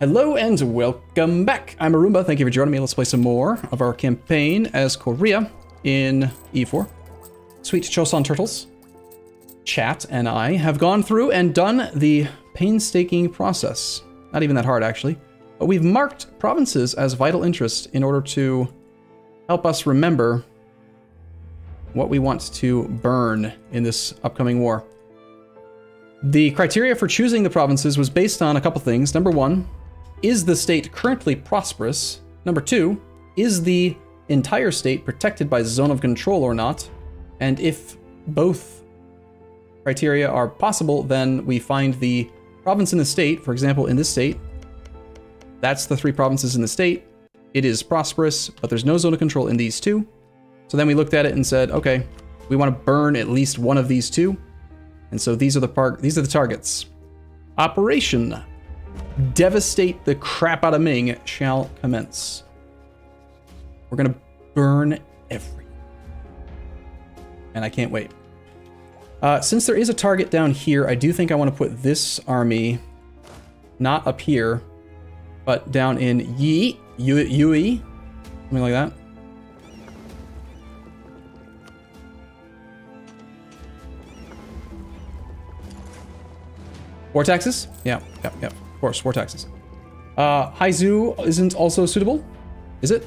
Hello and welcome back. I'm Arumba. Thank you for joining me. Let's play some more of our campaign as Korea in EU4. Sweet Choson Turtles. Chat and I have gone through and done the painstaking process. Not even that hard, actually. But we've marked provinces as vital interest in order to help us remember what we want to burn in this upcoming war. The criteria for choosing the provinces was based on a couple things. Number one, is the state currently prosperous? Number two, is the entire state protected by zone of control or not? And if both criteria are possible, then we find the province in the state, for example, in this state, that's the three provinces in the state. It is prosperous, but there's no zone of control in these two. So then we looked at it and said, okay, we want to burn at least one of these two. And so these are the par these are the targets. Operation Devastate the crap out of Ming shall commence. We're gonna burn every. And I can't wait. Uh, since there is a target down here, I do think I want to put this army not up here, but down in Yi, Yui, something like that. War taxes? Yeah, yeah, yeah, of course, war taxes. Uh, Haizhou isn't also suitable, is it?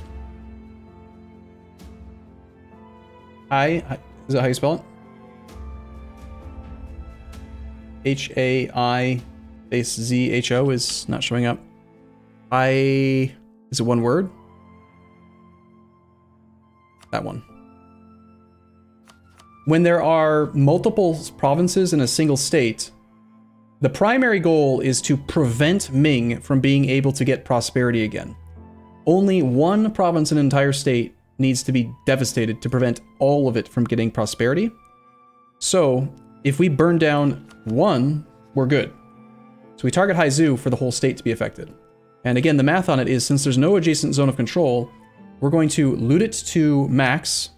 Hi, is that how you spell it? H A I space Z H O is not showing up. I is it one word? That one. When there are multiple provinces in a single state, the primary goal is to prevent Ming from being able to get prosperity again. Only one province in an entire state needs to be devastated to prevent all of it from getting prosperity. So, if we burn down one, we're good. So we target Haizhou for the whole state to be affected. And again, the math on it is since there's no adjacent zone of control, we're going to loot it to max,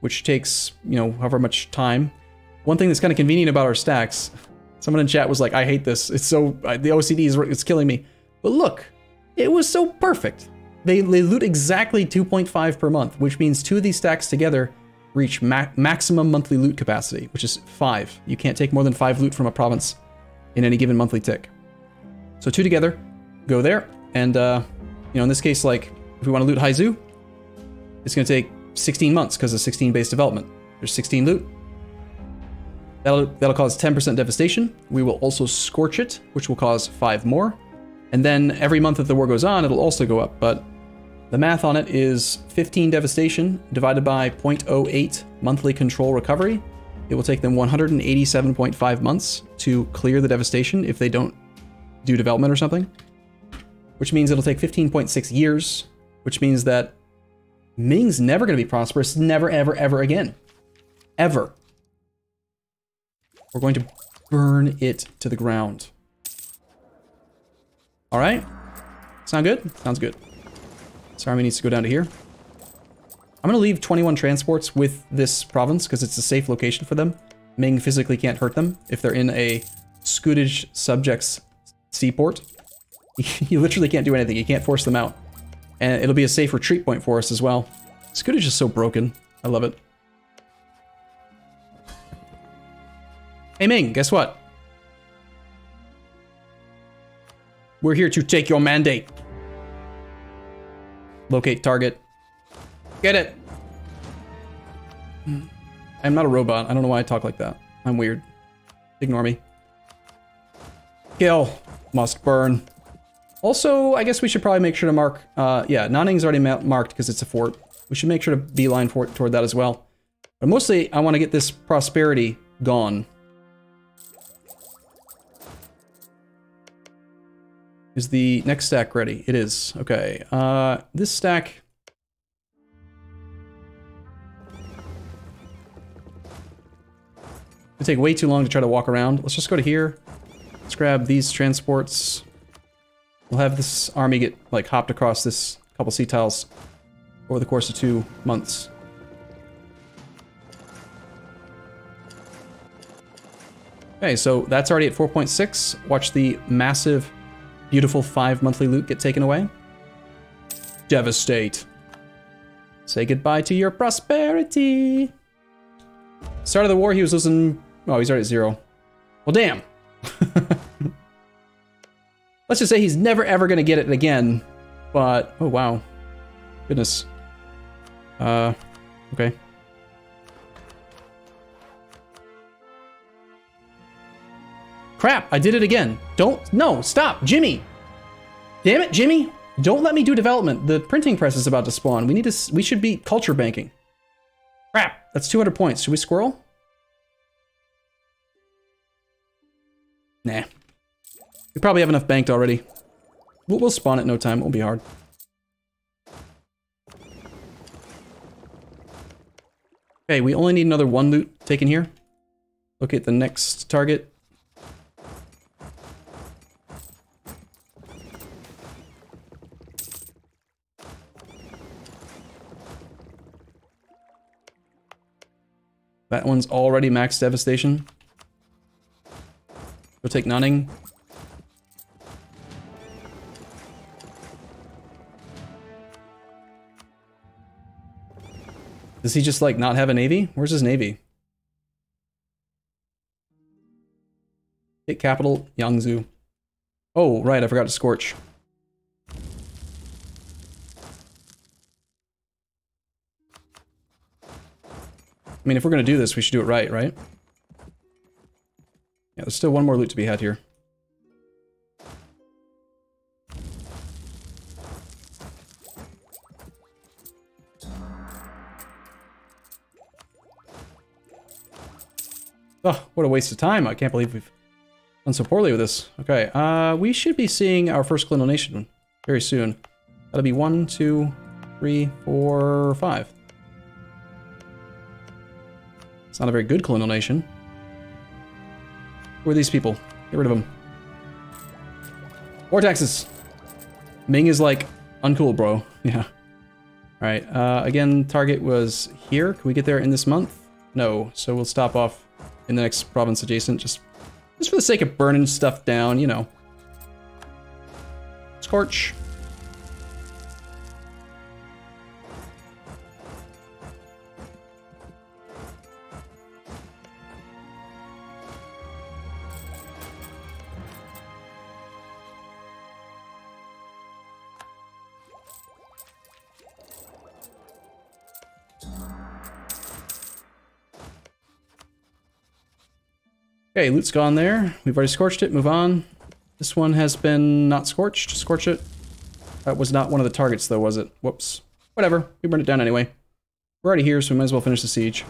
which takes, you know, however much time. One thing that's kind of convenient about our stacks Someone in chat was like, I hate this. It's so, the OCD is it's killing me. But look, it was so perfect. They, they loot exactly 2.5 per month, which means two of these stacks together reach ma maximum monthly loot capacity, which is five. You can't take more than five loot from a province in any given monthly tick. So two together, go there, and uh, you know, in this case, like, if we want to loot Haizhou, it's gonna take 16 months because of 16 base development. There's 16 loot, That'll, that'll cause 10% devastation. We will also scorch it, which will cause 5 more. And then every month that the war goes on, it'll also go up. But the math on it is 15 devastation divided by 0.08 monthly control recovery. It will take them 187.5 months to clear the devastation if they don't do development or something. Which means it'll take 15.6 years, which means that Ming's never going to be prosperous, never, ever, ever again. Ever. We're going to burn it to the ground. All right. Sound good? Sounds good. This army needs to go down to here. I'm going to leave 21 transports with this province because it's a safe location for them. Ming physically can't hurt them if they're in a Scutage subjects seaport. you literally can't do anything. You can't force them out. And it'll be a safe retreat point for us as well. Scutage is so broken. I love it. Hey Ming, guess what? We're here to take your mandate. Locate target. Get it. I'm not a robot. I don't know why I talk like that. I'm weird. Ignore me. Kill. Must burn. Also, I guess we should probably make sure to mark... Uh, yeah, Nanning's already marked because it's a fort. We should make sure to beeline for, toward that as well. But mostly, I want to get this prosperity gone. Is the next stack ready? It is. Okay. Uh, this stack... It'll take way too long to try to walk around. Let's just go to here. Let's grab these transports. We'll have this army get, like, hopped across this couple sea tiles over the course of two months. Okay, so that's already at 4.6. Watch the massive beautiful five monthly loot get taken away. Devastate. Say goodbye to your prosperity. Start of the war, he was losing... Oh, he's already at zero. Well, damn. Let's just say he's never ever to get it again. But, oh wow. Goodness. Uh, okay. Crap, I did it again. Don't, no, stop, Jimmy. Damn it, Jimmy. Don't let me do development. The printing press is about to spawn. We need to, we should be culture banking. Crap, that's 200 points. Should we squirrel? Nah. We probably have enough banked already. We'll, we'll spawn at no time. It won't be hard. Okay, we only need another one loot taken here. Look at the next target. That one's already max devastation. Go take Nanning. Does he just like not have a navy? Where's his navy? Hit capital, Yangzhou. Oh, right, I forgot to scorch. I mean, if we're going to do this, we should do it right, right? Yeah, there's still one more loot to be had here. Oh, what a waste of time. I can't believe we've done so poorly with this. Okay, uh, we should be seeing our first colonial nation very soon. That'll be one, two, three, four, five. It's not a very good colonial nation. Who are these people? Get rid of them. War taxes! Ming is like, uncool, bro. Yeah. Alright, uh, again, target was here. Can we get there in this month? No, so we'll stop off in the next province adjacent, just, just for the sake of burning stuff down, you know. Scorch. Okay, loot's gone there. We've already scorched it, move on. This one has been not scorched, scorch it. That was not one of the targets though, was it? Whoops. Whatever, we burned it down anyway. We're already here, so we might as well finish the siege.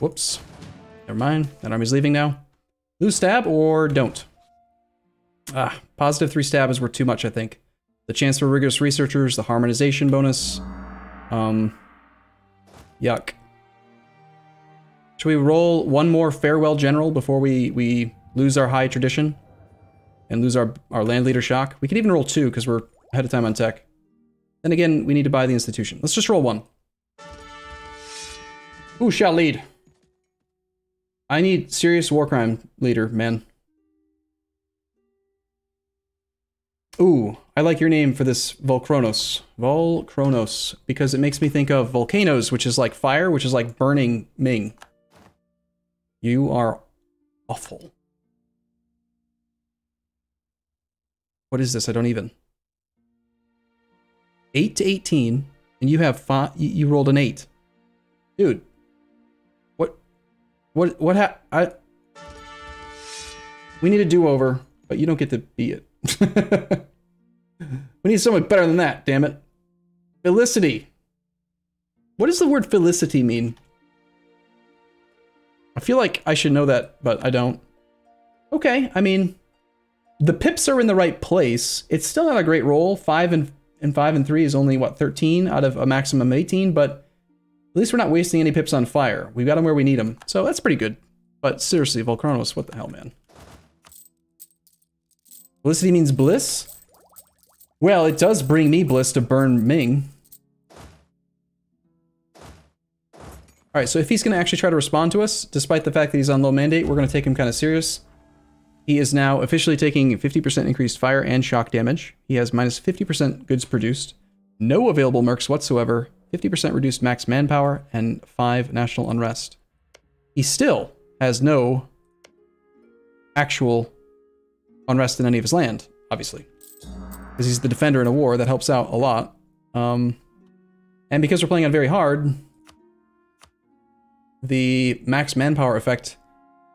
Whoops. Never mind, that army's leaving now. Lose stab or don't? Ah, positive three stab is worth too much, I think. The chance for rigorous researchers, the harmonization bonus. Um, Yuck. Should we roll one more farewell general before we, we lose our high tradition? And lose our, our land leader shock? We could even roll two because we're ahead of time on tech. Then again, we need to buy the institution. Let's just roll one. Who shall lead? I need serious war crime leader, man. Ooh, I like your name for this Volcronos. Volcronos, because it makes me think of volcanoes, which is like fire, which is like burning Ming. You are awful. What is this? I don't even. 8 to 18, and you have five, you rolled an 8. Dude. What, what, what ha- I... We need a do-over, but you don't get to be it. we need something better than that, damn it. Felicity. What does the word felicity mean? I feel like I should know that, but I don't. Okay, I mean, the pips are in the right place. It's still not a great roll. Five and, and five and three is only, what, 13 out of a maximum of 18, but at least we're not wasting any pips on fire. We've got them where we need them, so that's pretty good. But seriously, Volcronos, what the hell, man? Felicity means bliss? Well, it does bring me bliss to burn Ming. All right, so if he's going to actually try to respond to us, despite the fact that he's on low mandate, we're going to take him kind of serious. He is now officially taking 50% increased fire and shock damage. He has minus 50% goods produced, no available mercs whatsoever, 50% reduced max manpower, and 5 national unrest. He still has no actual unrest in any of his land, obviously. Because he's the defender in a war, that helps out a lot. Um, and because we're playing on very hard, the max manpower effect,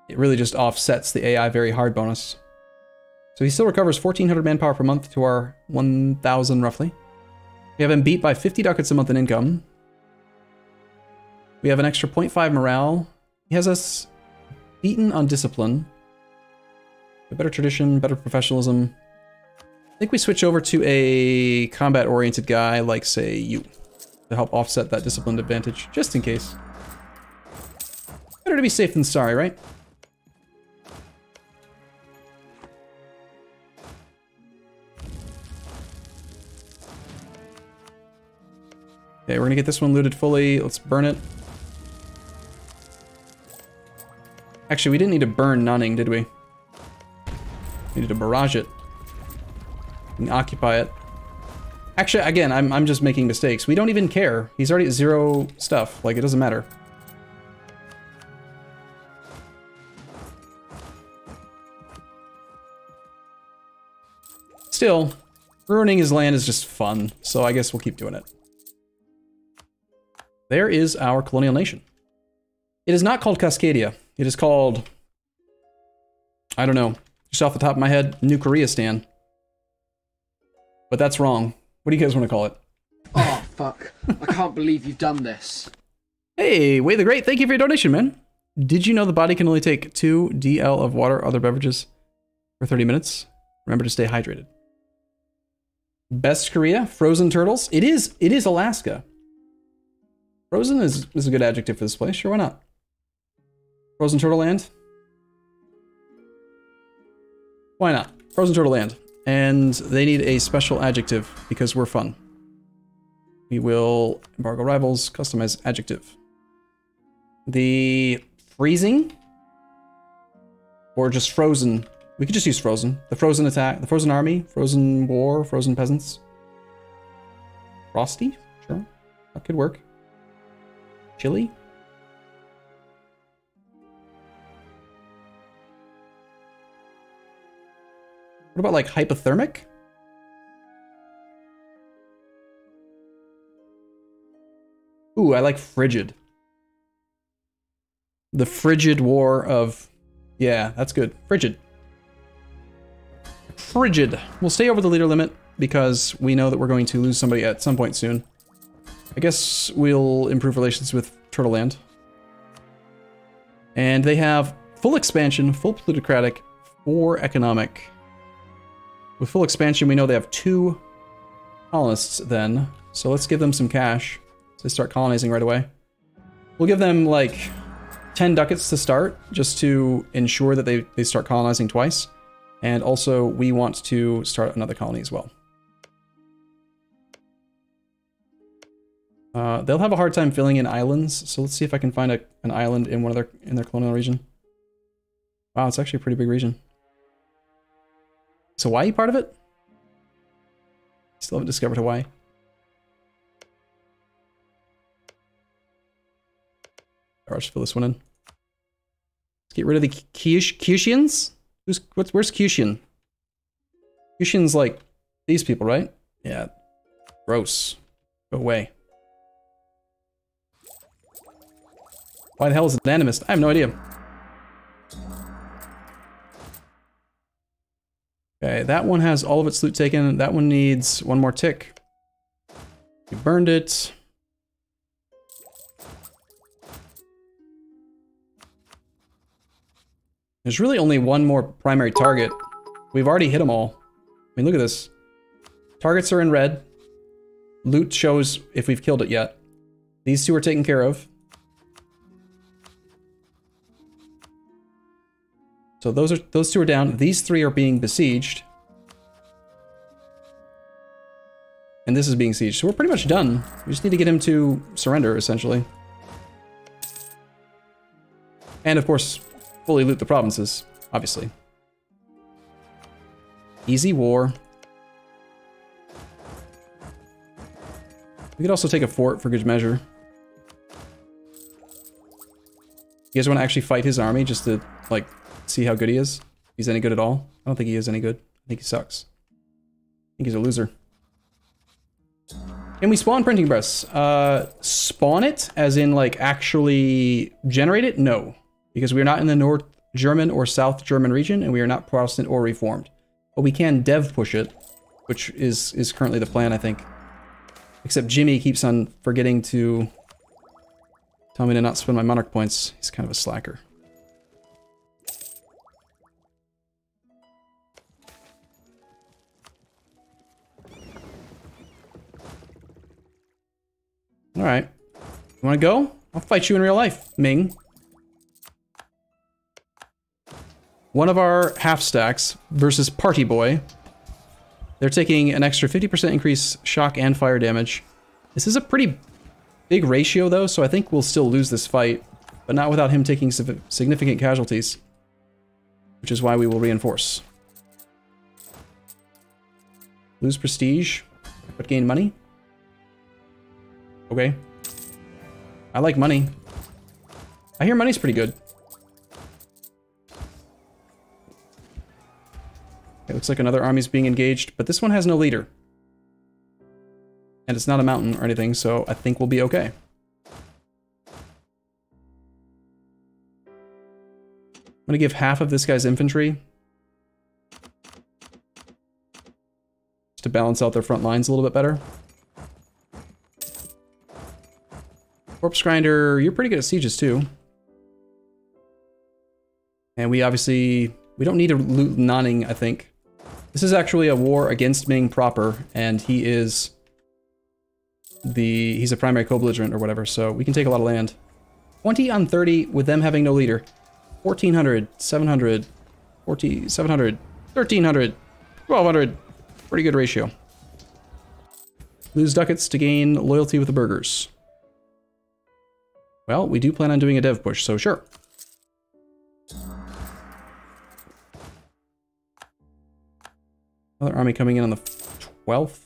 it really just offsets the AI very hard bonus. So he still recovers 1400 manpower per month to our 1000 roughly. We have him beat by 50 ducats a month in income. We have an extra 0.5 morale. He has us beaten on discipline. A better tradition, better professionalism. I think we switch over to a combat-oriented guy like, say, you, to help offset that disciplined advantage, just in case. Better to be safe than sorry, right? Okay, we're gonna get this one looted fully. Let's burn it. Actually, we didn't need to burn Nanning, did we? We needed to barrage it. Occupy it. Actually, again, I'm, I'm just making mistakes. We don't even care. He's already at zero stuff. Like, it doesn't matter. Still, ruining his land is just fun, so I guess we'll keep doing it. There is our colonial nation. It is not called Cascadia. It is called... I don't know. Just off the top of my head, New Korea Stan. But that's wrong. What do you guys want to call it? Oh, fuck. I can't believe you've done this. Hey, Way the Great, thank you for your donation, man. Did you know the body can only take 2 DL of water or other beverages for 30 minutes? Remember to stay hydrated. Best Korea, frozen turtles. It is it is Alaska. Frozen is, is a good adjective for this place. Sure, why not? Frozen Turtle Land. Why not? Frozen Turtle Land. And they need a special adjective because we're fun. We will embargo rivals, customize adjective. The freezing or just frozen. We could just use frozen. The frozen attack, the frozen army, frozen war, frozen peasants. Frosty? Sure. That could work. Chili? What about like hypothermic? Ooh, I like frigid. The frigid war of... Yeah, that's good. Frigid. Frigid. We'll stay over the leader limit because we know that we're going to lose somebody at some point soon. I guess we'll improve relations with Turtle Land. And they have full expansion, full plutocratic, four economic. With full expansion, we know they have two colonists then. So let's give them some cash. So they start colonizing right away. We'll give them like 10 ducats to start, just to ensure that they, they start colonizing twice. And also, we want to start another colony as well. Uh, they'll have a hard time filling in islands, so let's see if I can find a, an island in one of their in their colonial region. Wow, it's actually a pretty big region. Is Hawaii part of it? Still haven't discovered Hawaii. I'll fill this one in. Let's get rid of the Kyushians. Who's what's where's Kyushin? Kyushin's like these people, right? Yeah. Gross. Go away. Why the hell is it an animist? I have no idea. Okay, that one has all of its loot taken. That one needs one more tick. We burned it. There's really only one more primary target. We've already hit them all. I mean, look at this. Targets are in red. Loot shows if we've killed it yet. These two are taken care of. So those are those two are down. These three are being besieged. And this is being sieged. So we're pretty much done. We just need to get him to surrender, essentially. And of course, fully loot the provinces, obviously. Easy war. We could also take a fort for good measure. You guys want to actually fight his army just to, like, see how good he is? He's any good at all? I don't think he is any good. I think he sucks. I think he's a loser. Can we spawn printing press? Uh, spawn it, as in, like, actually generate it? No. Because we are not in the North German or South German region, and we are not Protestant or Reformed. But we can dev push it, which is, is currently the plan, I think. Except Jimmy keeps on forgetting to tell me to not spend my monarch points. He's kind of a slacker. Alright. You wanna go? I'll fight you in real life, Ming. One of our half stacks versus Party Boy. They're taking an extra 50% increase shock and fire damage. This is a pretty big ratio though, so I think we'll still lose this fight, but not without him taking significant casualties, which is why we will reinforce. Lose prestige, but gain money. Okay. I like money. I hear money's pretty good. It looks like another army's being engaged, but this one has no leader. And it's not a mountain or anything, so I think we'll be okay. I'm gonna give half of this guy's infantry. Just to balance out their front lines a little bit better. Corpse Grinder, you're pretty good at sieges too. And we obviously, we don't need to loot Nanning, I think. This is actually a war against Ming proper, and he is the, he's a primary co-belligerent or whatever, so we can take a lot of land. 20 on 30 with them having no leader. 1400, 700, 40, 700, 1300, 1200. Pretty good ratio. Lose ducats to gain loyalty with the burghers. Well, we do plan on doing a dev push, so sure. Another army coming in on the 12th.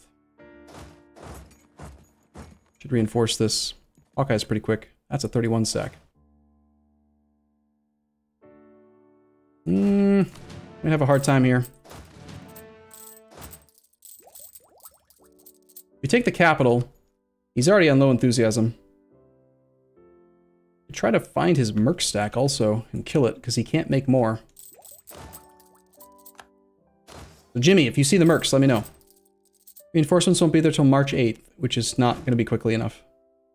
Should reinforce this. Hawkeye's pretty quick. That's a 31 stack. Hmm, we have a hard time here. We take the capital. He's already on low enthusiasm. Try to find his merc stack also and kill it because he can't make more. So Jimmy, if you see the mercs, let me know. Reinforcements won't be there till March 8th, which is not going to be quickly enough.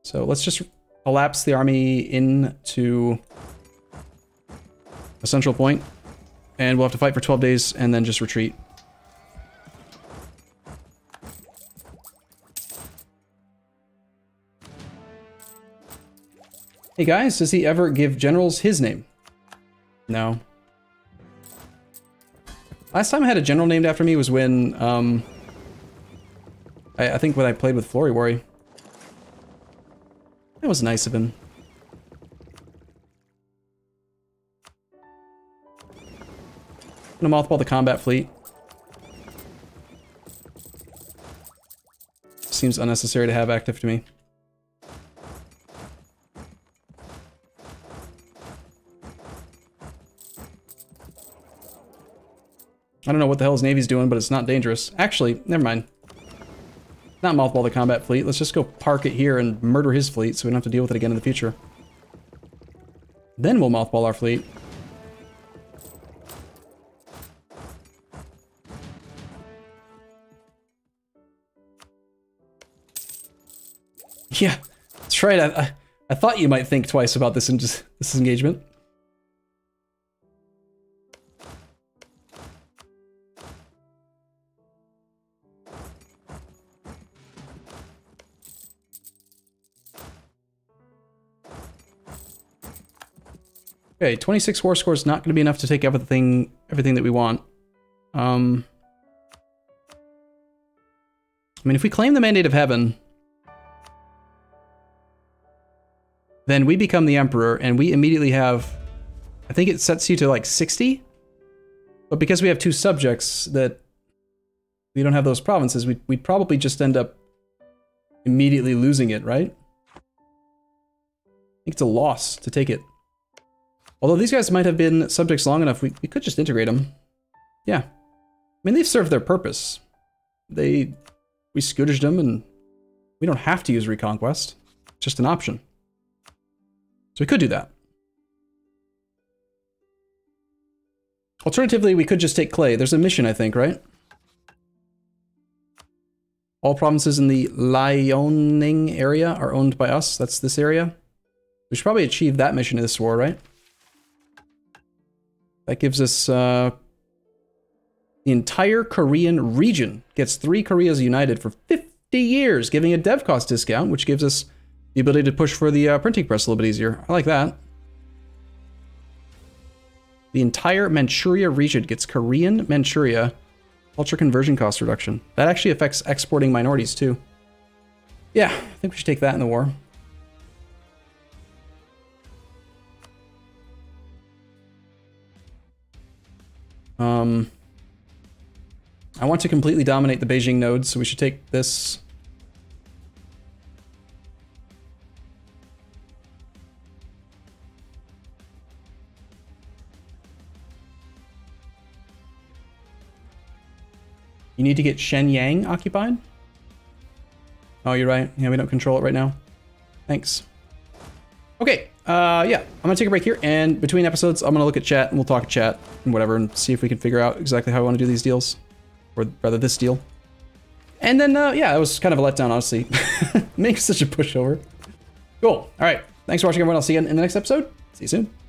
So let's just collapse the army into a central point, and we'll have to fight for 12 days and then just retreat. Hey guys, does he ever give generals his name? No. Last time I had a general named after me was when, um, I, I think when I played with Florryworry. That was nice of him. I'm gonna mothball the combat fleet. Seems unnecessary to have active to me. I don't know what the hell his navy's doing, but it's not dangerous. Actually, never mind. Not mothball the combat fleet. Let's just go park it here and murder his fleet so we don't have to deal with it again in the future. Then we'll mothball our fleet. Yeah, that's right. I, I, I thought you might think twice about this, in just, this engagement. Okay, 26 war score is not going to be enough to take everything everything that we want. Um, I mean, if we claim the Mandate of Heaven, then we become the Emperor, and we immediately have I think it sets you to like 60. But because we have two subjects that we don't have those provinces, we'd, we'd probably just end up immediately losing it, right? I think it's a loss to take it. Although these guys might have been subjects long enough, we, we could just integrate them. Yeah. I mean, they've served their purpose. They... We scourged them, and we don't have to use Reconquest. It's just an option. So we could do that. Alternatively, we could just take Clay. There's a mission, I think, right? All provinces in the Liaoning area are owned by us. That's this area. We should probably achieve that mission in this war, right? That gives us uh, the entire Korean region gets three Koreas united for 50 years, giving a dev cost discount, which gives us the ability to push for the uh, printing press a little bit easier. I like that. The entire Manchuria region gets Korean Manchuria culture conversion cost reduction. That actually affects exporting minorities too. Yeah, I think we should take that in the war. Um, I want to completely dominate the Beijing nodes, so we should take this. You need to get Shenyang occupied? Oh, you're right. Yeah, we don't control it right now. Thanks. Okay, uh, yeah, I'm gonna take a break here, and between episodes, I'm gonna look at chat, and we'll talk chat, and whatever, and see if we can figure out exactly how I want to do these deals. Or rather, this deal. And then, uh, yeah, it was kind of a letdown, honestly. Makes such a pushover. Cool. All right. Thanks for watching, everyone. I'll see you in the next episode. See you soon.